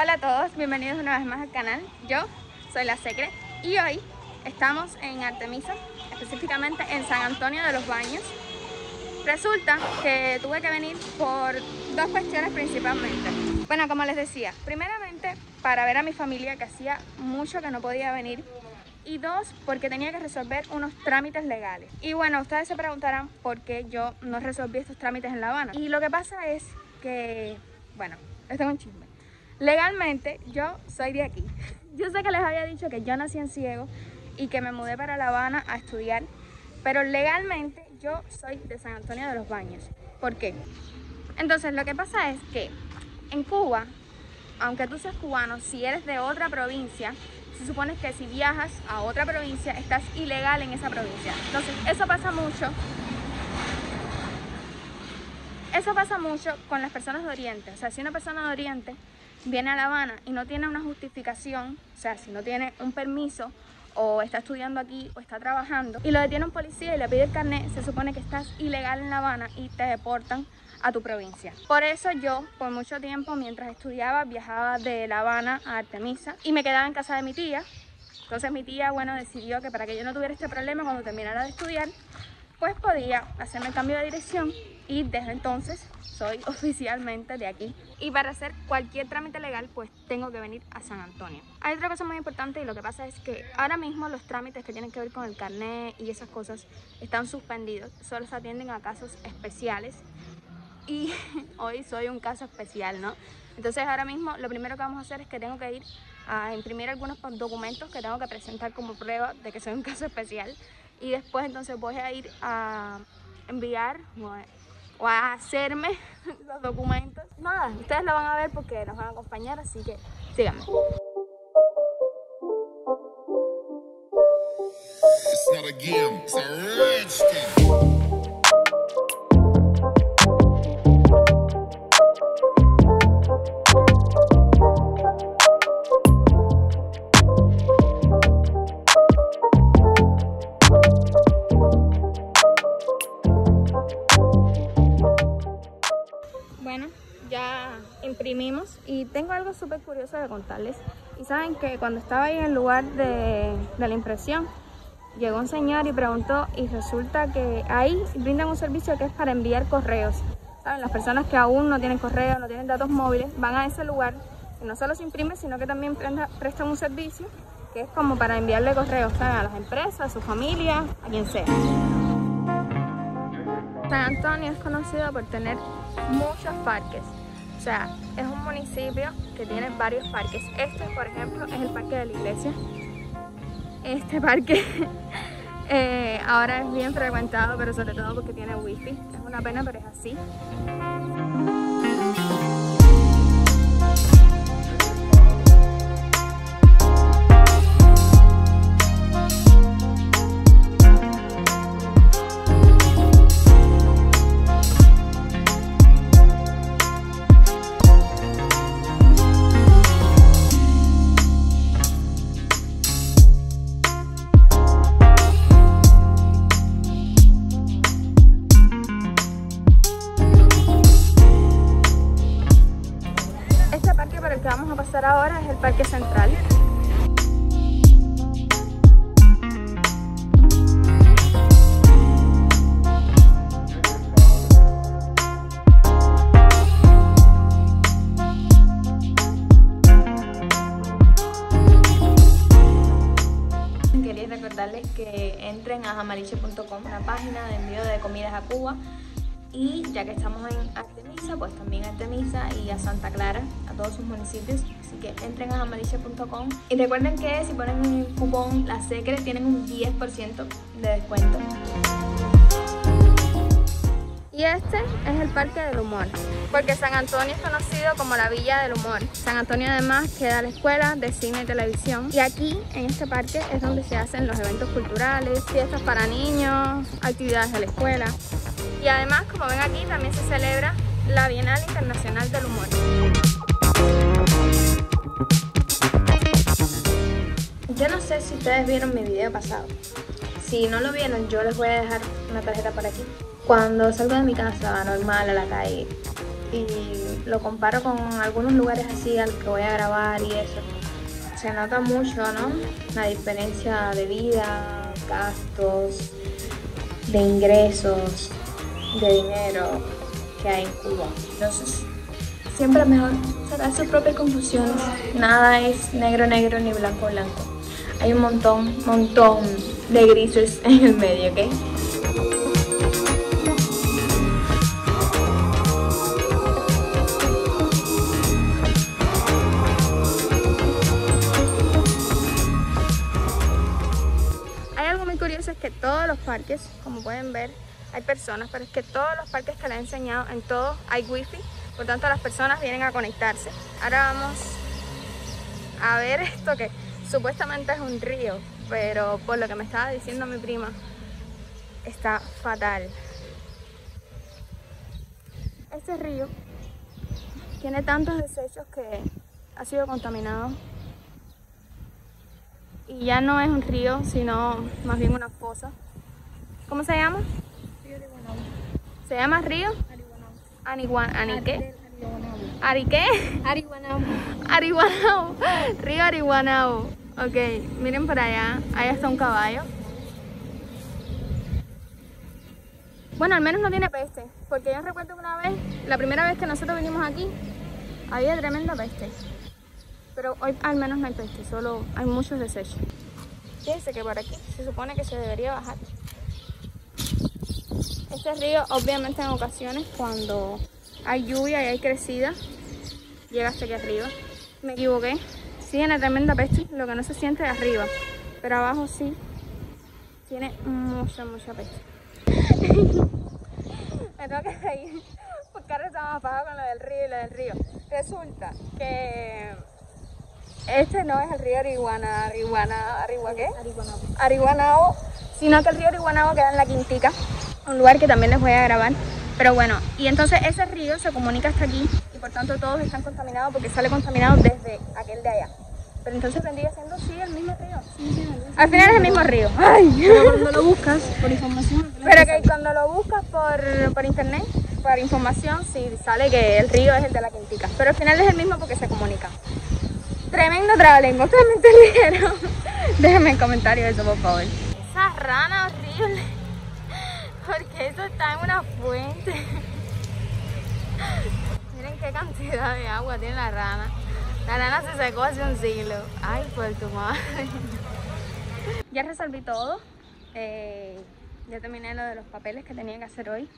Hola a todos, bienvenidos una vez más al canal. Yo soy La Secre y hoy estamos en Artemisa, específicamente en San Antonio de los Baños. Resulta que tuve que venir por dos cuestiones principalmente. Bueno, como les decía, primeramente para ver a mi familia que hacía mucho que no podía venir y dos, porque tenía que resolver unos trámites legales. Y bueno, ustedes se preguntarán por qué yo no resolví estos trámites en La Habana. Y lo que pasa es que, bueno, esto es un chisme. Legalmente yo soy de aquí. Yo sé que les había dicho que yo nací en Ciego y que me mudé para La Habana a estudiar, pero legalmente yo soy de San Antonio de los Baños. ¿Por qué? Entonces lo que pasa es que en Cuba, aunque tú seas cubano, si eres de otra provincia, se supone que si viajas a otra provincia estás ilegal en esa provincia. Entonces eso pasa mucho. Eso pasa mucho con las personas de Oriente. O sea, si una persona de Oriente viene a La Habana y no tiene una justificación, o sea, si no tiene un permiso o está estudiando aquí o está trabajando y lo detiene un policía y le pide el carnet, se supone que estás ilegal en La Habana y te deportan a tu provincia. Por eso yo, por mucho tiempo, mientras estudiaba, viajaba de La Habana a Artemisa y me quedaba en casa de mi tía. Entonces mi tía, bueno, decidió que para que yo no tuviera este problema cuando terminara de estudiar, pues podía hacerme el cambio de dirección y desde entonces soy oficialmente de aquí. Y para hacer cualquier trámite legal, pues tengo que venir a San Antonio. Hay otra cosa muy importante y lo que pasa es que ahora mismo los trámites que tienen que ver con el carnet y esas cosas están suspendidos. Solo se atienden a casos especiales y hoy soy un caso especial, ¿no? Entonces ahora mismo lo primero que vamos a hacer es que tengo que ir a imprimir algunos documentos que tengo que presentar como prueba de que soy un caso especial y después entonces voy a ir a enviar o a hacerme los documentos. Nada, ustedes lo van a ver porque nos van a acompañar, así que síganme. It's not a game, it's a algo súper curioso de contarles. Y saben que cuando estaba ahí en el lugar de, la impresión, llegó un señor y preguntó y resulta que ahí brindan un servicio que es para enviar correos. ¿Saben? Las personas que aún no tienen correo, no tienen datos móviles, van a ese lugar y no solo se imprime, sino que también prestan un servicio que es como para enviarle correos ¿saben? a las empresas, a su familia, a quien sea. San Antonio es conocido por tener muchos parques. O sea, es un municipio que tiene varios parques. Este, por ejemplo, es el parque de la iglesia. Este parque eh, ahora es bien frecuentado, pero sobre todo porque tiene wifi. Es una pena, pero es así. Ahora es el Parque Central. Quería recordarles que entren a jamaliche.com, una página de envío de comidas a Cuba. Y ya que estamos en Artemisa, pues también a Artemisa y a Santa Clara, a todos sus municipios. Así que entren a jamaliche.com. Y recuerden que si ponen el cupón La Secre tienen un 10% de descuento. Y este es el Parque del Humor, porque San Antonio es conocido como la Villa del Humor. San Antonio además queda la escuela de cine y televisión. Y aquí, en este parque, es donde se hacen los eventos culturales, fiestas para niños, actividades de la escuela. Y además, como ven aquí, también se celebra la Bienal Internacional del Humor. Yo no sé si ustedes vieron mi video pasado. Si no lo vieron, yo les voy a dejar una tarjeta por aquí. Cuando salgo de mi casa normal a la calle y lo comparo con algunos lugares así al que voy a grabar y eso, se nota mucho, ¿no? La diferencia de vida, gastos, de ingresos, de dinero que hay en Cuba. Entonces, siempre mejor sacar sus propias conclusiones. Nada es negro, negro ni blanco, blanco. Hay un montón, montón de grises en el medio, ¿ok? Hay algo muy curioso, es que todos los parques, como pueden ver, hay personas, pero es que todos los parques que les he enseñado, en todos hay wifi, por tanto las personas vienen a conectarse. Ahora vamos a ver esto que supuestamente es un río, pero por lo que me estaba diciendo mi prima, está fatal. Este río tiene tantos desechos que ha sido contaminado y ya no es un río, sino más bien una fosa. ¿Cómo se llama? ¿Se llama río? Aniguan, ¿Ani qué? ¿Ari. Ariwanao. Río Ariwanao. Ok, miren por allá. Ahí está un caballo. Bueno, al menos no tiene peste. Porque yo recuerdo una vez, la primera vez que nosotros vinimos aquí, había tremenda peste. Pero hoy al menos no hay peste, solo hay muchos desechos. Fíjense que por aquí se supone que se debería bajar. Este río, obviamente, en ocasiones, cuando hay lluvia y hay crecida, llega hasta aquí arriba. Me equivoqué. Sí, tiene tremenda peste, lo que no se siente de arriba. Pero abajo sí, tiene mucha, mucha peste. Me tengo que reír porque ahora estamos apagados con lo del río y lo del río. Resulta que este no es el río Arihuana, Arihuana, Arigua qué? Arihuanao, sino que el río Arihuanao queda en la Quintica, un lugar que también les voy a grabar. Pero bueno, y entonces ese río se comunica hasta aquí y por tanto todos están contaminados porque sale contaminado desde aquel de allá. Pero entonces vendría siendo sí el mismo río. Al final es el mismo río. Ay. Pero cuando lo buscas por información, Pero que cuando lo buscas por, por internet, por información, sí sale que el río es el de la Quintica. Pero al final es el mismo porque se comunica. Tremendo trabalengo, ustedes me entendieron. Déjenme en comentarios eso, por favor. Esa rana horrible. Porque eso está en una fuente. Miren qué cantidad de agua tiene la rana. La rana se secó hace un siglo. Ay, por tu madre. Ya resolví todo. Eh, ya terminé lo de los papeles que tenía que hacer hoy.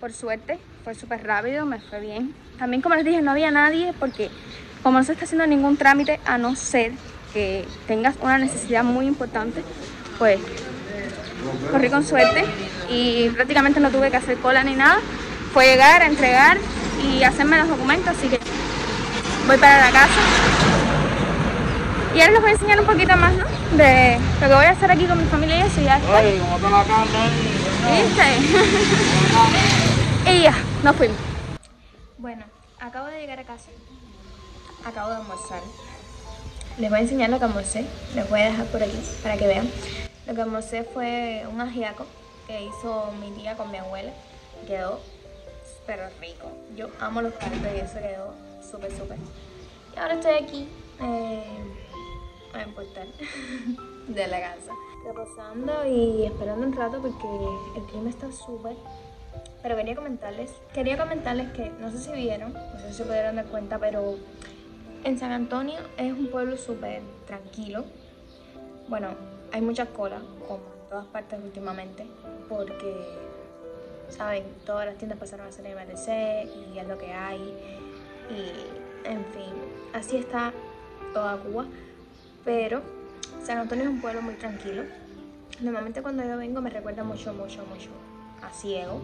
Por suerte, fue súper rápido, me fue bien. También, como les dije, no había nadie porque como no se está haciendo ningún trámite, a no ser que tengas una necesidad muy importante, pues corrí con suerte y prácticamente no tuve que hacer cola ni nada. Fue llegar a entregar y hacerme los documentos, así que voy para la casa. Y ahora les voy a enseñar un poquito más, ¿no? De lo que voy a hacer aquí con mi familia y eso y ya después. oye, como está la carne, ¿Viste? y ya, nos fuimos. Bueno, acabo de llegar a casa. Acabo de almorzar. Les voy a enseñar lo que almorcé. Les voy a dejar por aquí para que vean. Lo que almorcé fue un ajiaco que hizo mi tía con mi abuela. Quedó súper rico. Yo amo los caldos y eso quedó súper, súper. Y ahora estoy aquí eh, en el portal de la casa. Reposando y esperando un rato porque el clima está súper pero quería comentarles, quería comentarles que no sé si vieron, no sé si pudieron dar cuenta, pero en San Antonio es un pueblo súper tranquilo. Bueno, hay muchas colas, como todas partes últimamente, porque, saben, todas las tiendas pasaron a ser MLC y es lo que hay. Y, en fin, así está toda Cuba. Pero San Antonio es un pueblo muy tranquilo. Normalmente cuando yo vengo me recuerda mucho, mucho, mucho a Ciego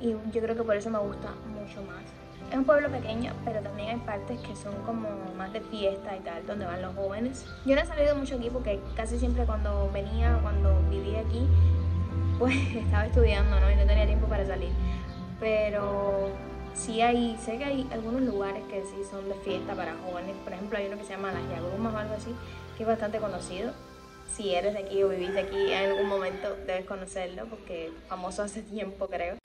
y yo creo que por eso me gusta mucho más. Es un pueblo pequeño, pero también hay partes que son como más de fiesta y tal, donde van los jóvenes. Yo no he salido mucho aquí porque casi siempre cuando venía, cuando vivía aquí, pues estaba estudiando, ¿no? Y no tenía tiempo para salir. Pero sí hay, sé que hay algunos lugares que sí son de fiesta para jóvenes. Por ejemplo, hay uno que se llama Las Yagrumas o algo así, que es bastante conocido. Si eres de aquí o vivís aquí en algún momento, debes conocerlo porque famoso hace tiempo, creo.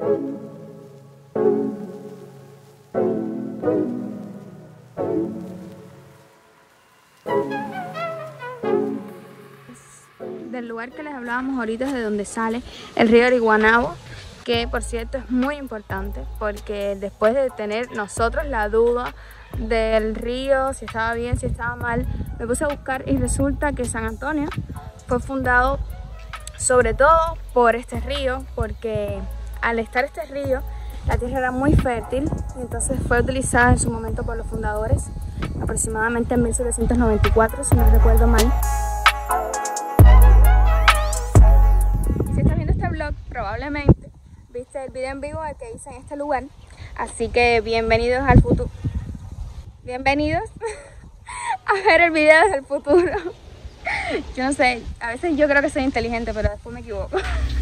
Del lugar que les hablábamos ahorita es de donde sale el río Iguanabo, que por cierto es muy importante porque después de tener nosotros la duda del río, si estaba bien, si estaba mal, me puse a buscar y resulta que San Antonio fue fundado sobre todo por este río, porque al estar este río, la tierra era muy fértil y entonces fue utilizada en su momento por los fundadores, aproximadamente en 1794, si no recuerdo mal. Probablemente viste el video en vivo que hice en este lugar, así que bienvenidos al futuro. Bienvenidos a ver el video del futuro. Yo no sé, a veces yo creo que soy inteligente, pero después me equivoco.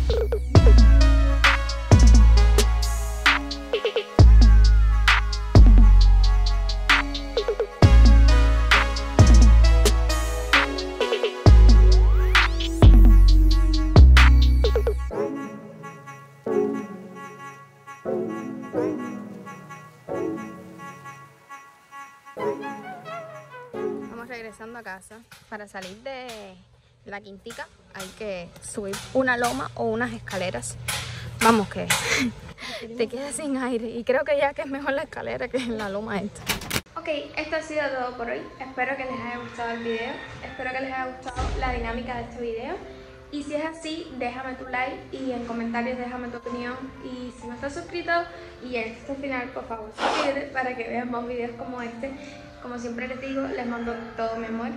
casa. Para salir de la quintica hay que subir una loma o unas escaleras. Vamos que te quedas sin aire y creo que ya que es mejor la escalera que la loma esta. Ok, esto ha sido todo por hoy. Espero que les haya gustado el video. Espero que les haya gustado la dinámica de este video. Y si es así, déjame tu like y en comentarios déjame tu opinión. Y si no estás suscrito y este final, por favor, suscríbete para que veas más videos como este. Como siempre les digo, les mando todo mi amor.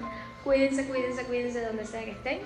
Cuídense, cuídense, cuídense donde sea que estén.